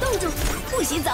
冻住不许走。